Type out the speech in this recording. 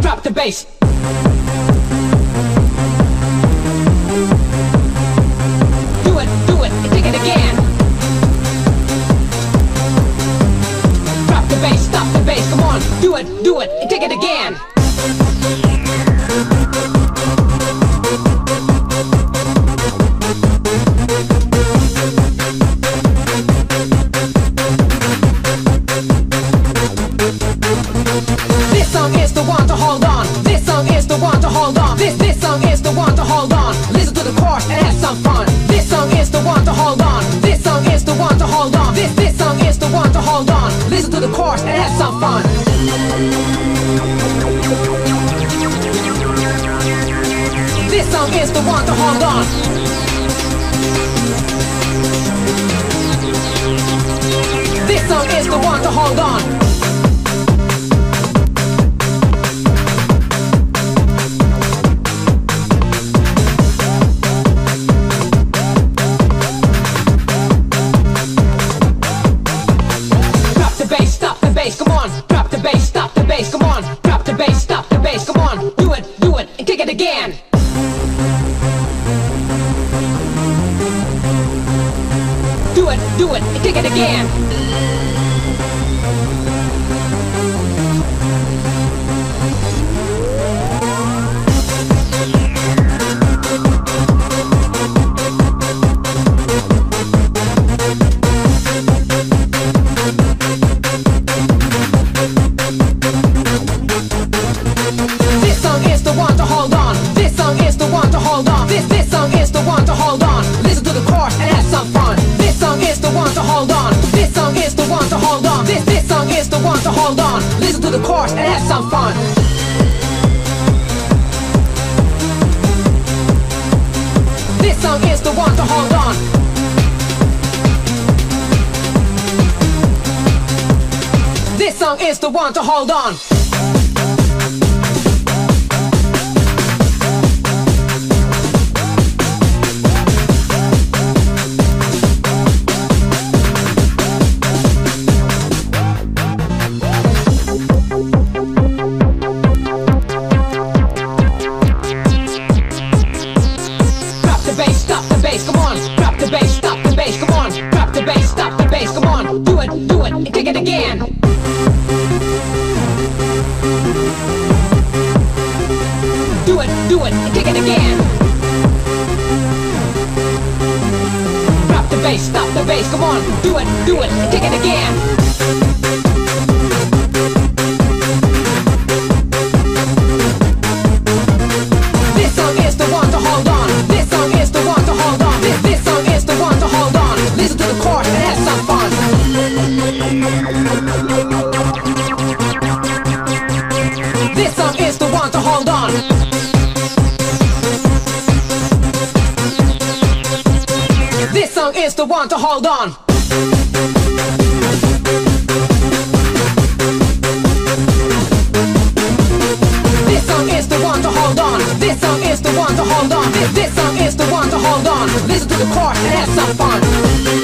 Drop the bass. Do it, do it, dig it again. Drop the bass, stop the bass, come on. Do it, do it, song is the one to hold on. This song is the one to hold on. This this song is the one to hold on. Listen to the chorus and have some fun. This song is the one to hold on. This song is the one to hold on. This this song is the one to hold on. Listen to the chorus and have some fun. This song is the one to hold on. This song is the one to hold on. On. Drop the bass, stop the bass, come on. Drop the bass, stop the bass, come on. Do it, do it, and kick it again. Do it, do it, and kick it again. One to hold on. Listen to the chorus and have some fun. This song is the one to hold on. This song is the one to hold on. The bass, come on. Drop the bass, stop the bass, come on. Drop the bass, stop the bass, come on. Do it, do it, and kick it again. Do it, do it, and kick it again. Drop the bass, stop the bass, come on. Do it, do it, and kick it again. This song is the one to hold on. This song is the one to hold on. This song is the one to hold on. This song is the one to hold on. This song is the one to hold on. Listen to the chorus and have some fun.